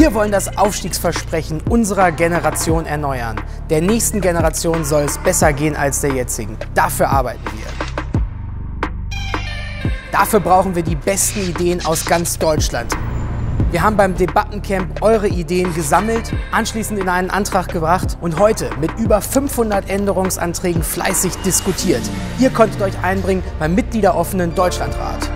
Wir wollen das Aufstiegsversprechen unserer Generation erneuern. Der nächsten Generation soll es besser gehen als der jetzigen. Dafür arbeiten wir. Dafür brauchen wir die besten Ideen aus ganz Deutschland. Wir haben beim Debattencamp eure Ideen gesammelt, anschließend in einen Antrag gebracht und heute mit über 500 Änderungsanträgen fleißig diskutiert. Ihr konntet euch einbringen beim Mitgliederoffenen Deutschlandrat.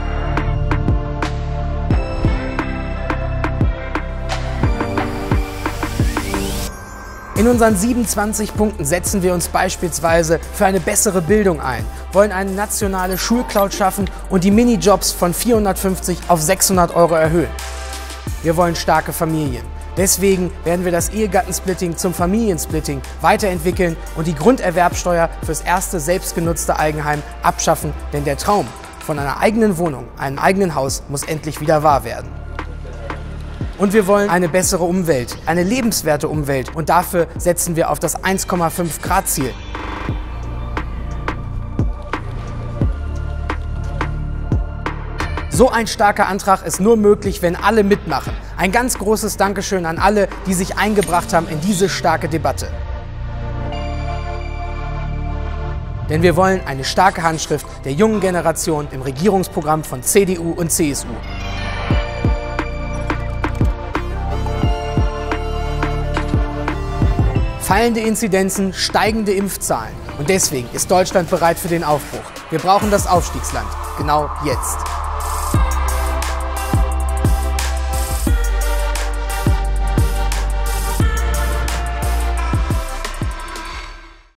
In unseren 27 Punkten setzen wir uns beispielsweise für eine bessere Bildung ein, wollen eine nationale Schulcloud schaffen und die Minijobs von 450 auf 600 Euro erhöhen. Wir wollen starke Familien. Deswegen werden wir das Ehegattensplitting zum Familiensplitting weiterentwickeln und die Grunderwerbsteuer fürs erste selbstgenutzte Eigenheim abschaffen, denn der Traum von einer eigenen Wohnung, einem eigenen Haus muss endlich wieder wahr werden. Und wir wollen eine bessere Umwelt, eine lebenswerte Umwelt. Und dafür setzen wir auf das 1,5 Grad Ziel. So ein starker Antrag ist nur möglich, wenn alle mitmachen. Ein ganz großes Dankeschön an alle, die sich eingebracht haben in diese starke Debatte. Denn wir wollen eine starke Handschrift der jungen Generation im Regierungsprogramm von CDU und CSU. Fallende Inzidenzen, steigende Impfzahlen. Und deswegen ist Deutschland bereit für den Aufbruch. Wir brauchen das Aufstiegsland. Genau jetzt.